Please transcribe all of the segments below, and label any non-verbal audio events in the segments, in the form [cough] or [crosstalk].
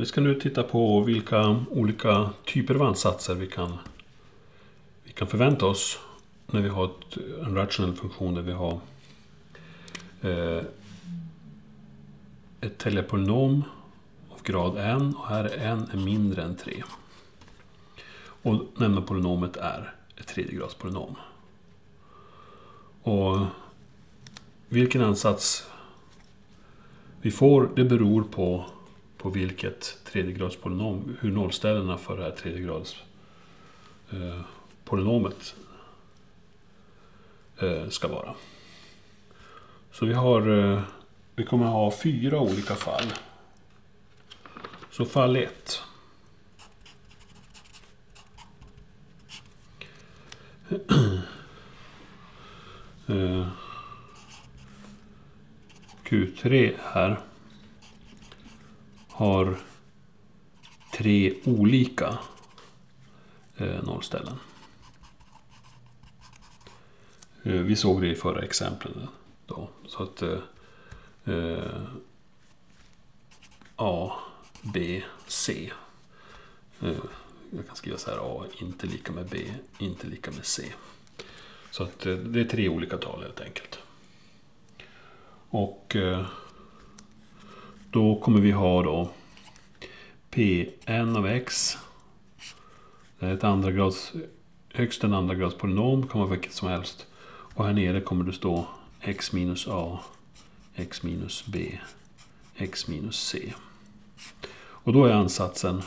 vi ska nu titta på vilka olika typer av ansatser vi kan, vi kan förvänta oss när vi har ett, en rationell funktion där vi har eh, ett telepolynom av grad n och här är n är mindre än 3. Och nämnda polynomet är ett tredjegradspolynom. Och vilken ansats vi får, det beror på, på vilket tredjegradspolynom, hur nollställena för det här tredjegradspolynomet eh, eh, ska vara. Så vi har, eh, vi kommer att ha fyra olika fall. Så fall 1. [clears throat] Q3 här har tre olika eh, nollställen. Eh, vi såg det i förra exemplet. Då. Så att eh, eh, A, B, C. Eh, jag kan skriva så här A inte lika med B, inte lika med C. Så att det är tre olika tal helt enkelt. Och eh, då kommer vi ha då Pn av x. Det är ett andra grads, högst en andra grads polynom, kan vara vilket som helst. Och här nere kommer det stå x minus a, x minus b, x minus c. Och då är ansatsen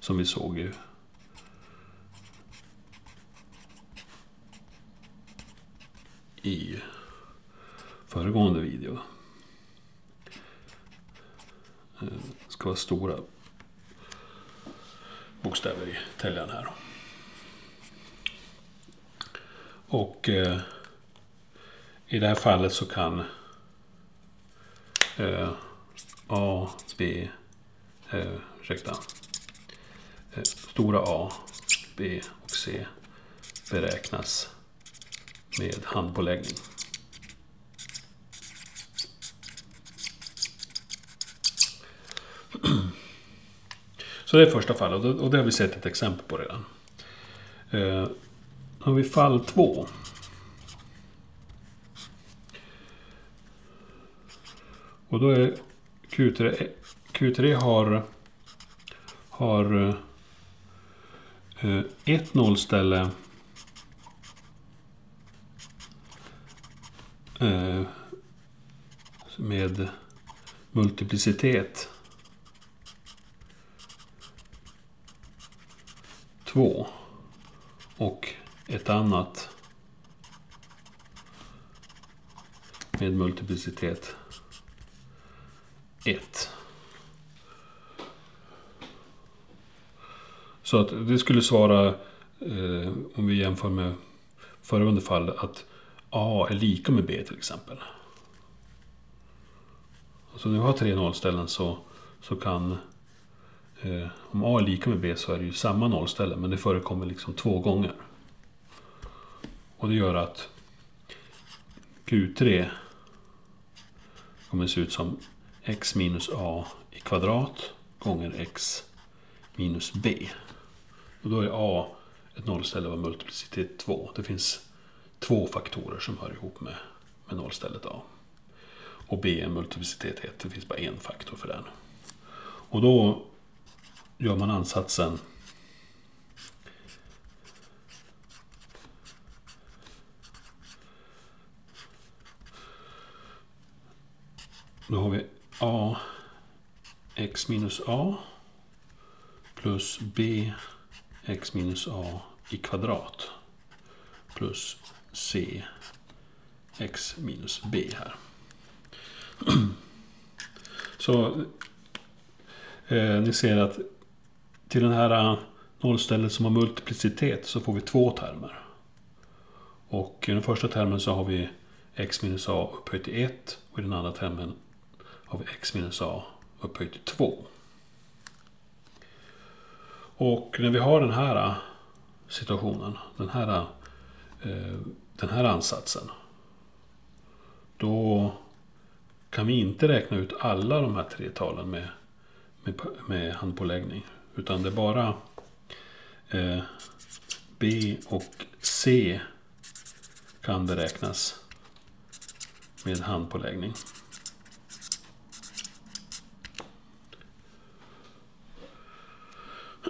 som vi såg ju i föregående video. Det ska vara stora bokstäver i täljaren här. Och eh, i det här fallet så kan eh, A, B, eh, ursäkta, eh, stora A, B och C beräknas med handpåläggning. [clears throat] Så det är första fallet och det har vi sett ett exempel på redan. Eh, har vi fall två. Och då är Q3, Q3 har, har eh, ett nollställe eh, med multiplicitet 2 och ett annat med multiplicitet 1. Så att det skulle svara, eh, om vi jämför med föregående fall, att A är lika med B till exempel. Så när vi har tre nollställen så, så kan Eh, om A är lika med B så är det ju samma nollställe men det förekommer liksom två gånger. Och det gör att Q3 kommer se ut som x minus a i kvadrat gånger x minus b. Och då är a ett nollställe av multiplicitet 2. Det finns två faktorer som hör ihop med, med nollstället a. Och b är multiplicitet 1. Det finns bara en faktor för den. Och då gör man ansatsen Då har vi a x minus a plus b x minus a i kvadrat plus c x minus b här. [clears throat] Så eh, ni ser att till den här eh, nollstället som har multiplicitet så får vi två termer. Och i den första termen så har vi x minus a upphöjt till 1 och i den andra termen har vi x minus a upphöjt till 2. Och när vi har den här eh, situationen, den här, eh, den här ansatsen. Då kan vi inte räkna ut alla de här tre talen med med, med handpåläggning. Utan det är bara eh, B och C kan beräknas med handpåläggning.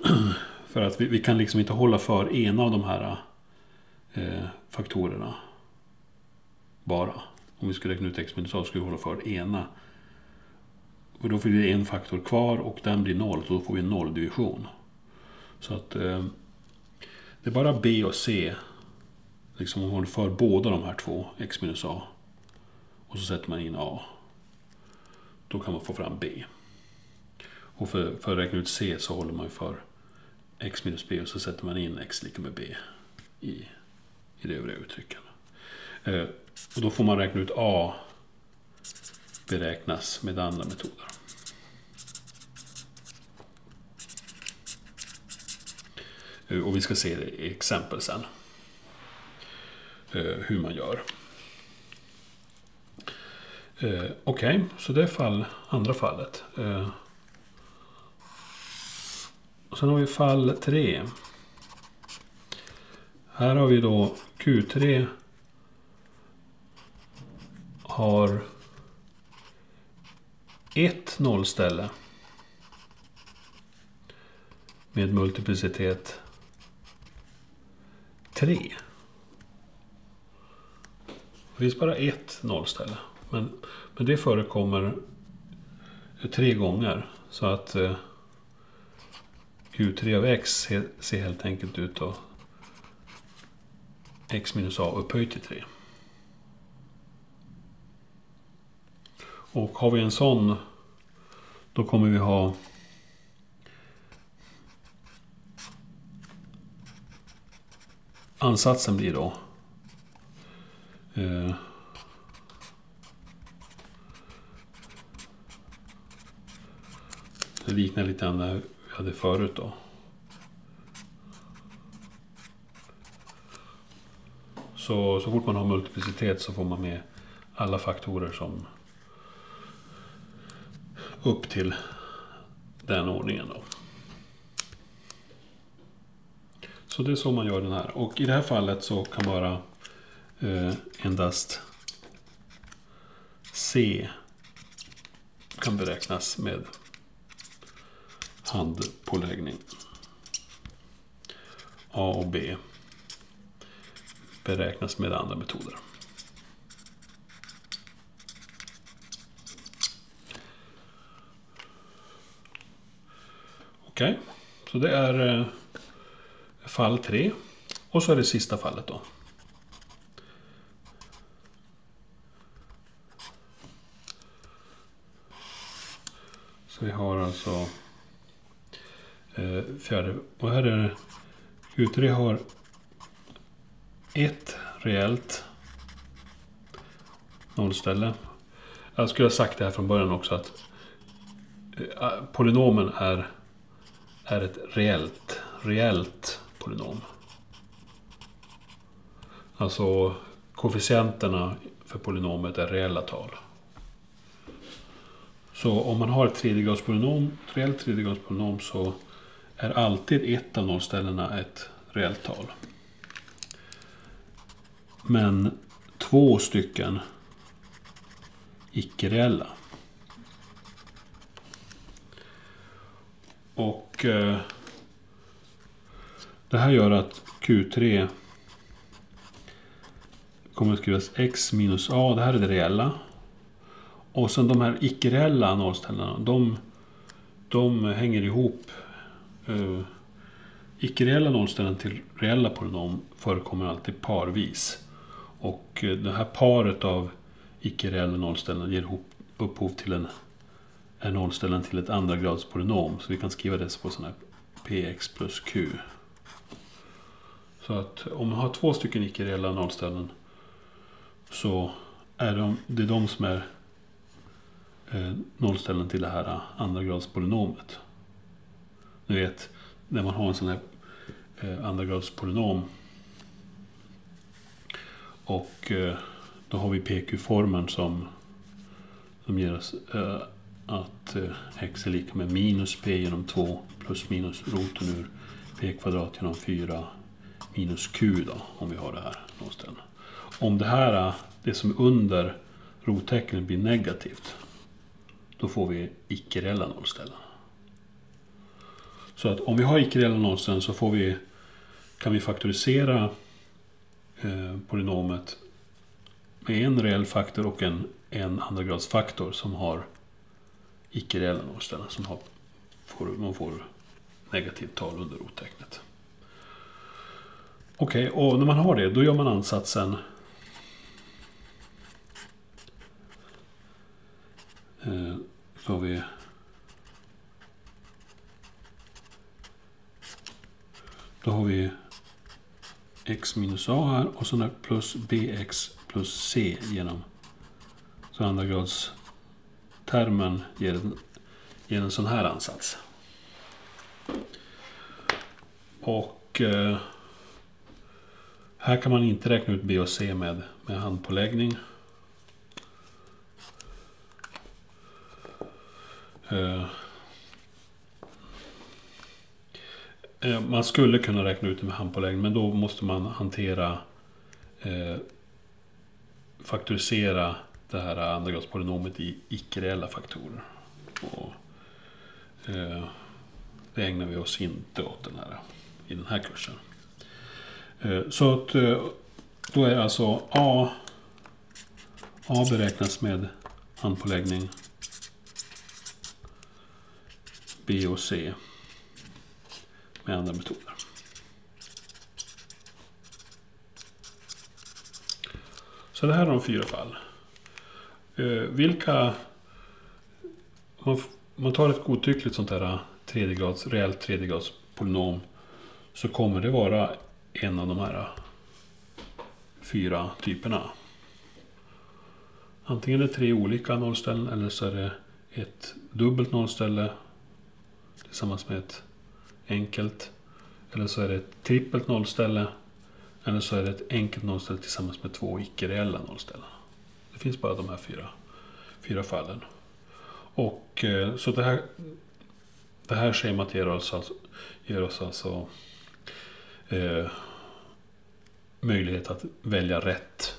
[clears throat] För att vi, vi, kan liksom inte hålla för ena av de här eh, faktorerna bara. Om vi skulle räkna ut x minus a skulle vi hålla för ena. Och då får vi en faktor kvar och den blir noll. Så då får vi en nolldivision. Så att eh, det är bara b och c. Liksom om man håller för båda de här två, x minus a. Och så sätter man in a. Då kan man få fram b. Och för, för att räkna ut c så håller man för x minus b och så sätter man in x lika med b i, i det övriga uttrycket. Eh, och då får man räkna ut a beräknas med andra metoder. Eh, och vi ska se det i exempel sen. Eh, hur man gör. Eh, okej, okay, så det är fall, andra fallet. Och sen har vi fall 3. Här har vi då Q3 har ett nollställe med multiplicitet 3. Det finns bara ett nollställe. Men, men det förekommer tre gånger. Så att eh, Q3 av x ser helt enkelt ut att x minus a upphöjt till 3. Och har vi en sån då kommer vi ha ansatsen blir då eh, det liknar lite grann det vi hade förut då. Så, så fort man har multiplicitet så får man med alla faktorer som upp till den ordningen då. Så det är så man gör den här. Och i det här fallet så kan bara eh, endast C kan beräknas med handpåläggning. A och B beräknas med andra metoder. Okej, okay. så det är eh, fall 3. Och så är det sista fallet då. Så vi har alltså eh, fjärde. Och här är det Q3 har ett reellt nollställe. Jag skulle ha sagt det här från början också att eh, polynomen är, är ett reellt, reellt polynom. Alltså koefficienterna för polynomet är reella tal. Så om man har ett tredjegradspolynom, ett reellt tredjegradspolynom så är alltid ett av nollställena ett reellt tal. Men två stycken icke-reella. Och eh, det här gör att Q3 kommer att skrivas x minus a. Det här är det reella. Och sen de här icke-reella nollställena. De, de hänger ihop. Uh, icke-reella nollställen till reella polynom förekommer alltid parvis. Och eh, det här paret av icke-reella nollställen ger ihop, upphov till en, är nollställen till ett andra grads polynom. Så vi kan skriva det på sådana här px plus q. Så att om man har två stycken icke-reella nollställen så är de, det är de som är eh, nollställen till det här eh, andra grads polynomet. Ni vet, när man har en sån här eh, andra grads polynom och eh, då har vi PQ-formen som, som ger oss eh, att eh, x är lika med minus p genom 2 plus minus roten ur p kvadrat genom 4 minus q då, om vi har det här någonstans. Om det här, eh, det som är under rottecknet blir negativt, då får vi icke-reella nollställen. Så att om vi har icke-reella nollställen så får vi, kan vi faktorisera eh, polynomet med en reell faktor och en, en andragradsfaktor som har icke-reella nollställen. Som har, får, man får negativt tal under rottecknet. Okej, okay, och när man har det, då gör man ansatsen eh, så har vi Då har vi x minus a här och så plus bx plus c genom. Så andra grads termen ger en, ger en sån här ansats. Och eh, här kan man inte räkna ut b och c med, med handpåläggning. Eh, eh man skulle kunna räkna ut det med handpåläggning men då måste man hantera eh, faktorisera det här andragradspolynomet i icke-reella faktorer. Och, eh, det ägnar vi oss inte åt den här, i den här kursen. Eh, så att eh, då är alltså A, A beräknas med handpåläggning B och C med andra metoder. Så det här är de fyra fall. Eh, vilka... Om man tar ett godtyckligt sånt här eh, tredjegrads, reellt tredjegradspolynom så kommer det vara en av de här eh, fyra typerna. Antingen är det tre olika nollställen eller så är det ett dubbelt nollställe tillsammans med ett enkelt. Eller så är det ett trippelt nollställe eller så är det ett enkelt nollställe tillsammans med två icke-reella nollställen. Det finns bara de här fyra, fyra fallen. Och eh, så det här, det här schemat ger oss alltså, ger oss alltså eh, möjlighet att välja rätt,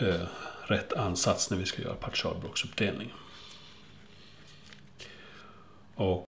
eh, rätt ansats när vi ska göra partialblocksuppdelning. Och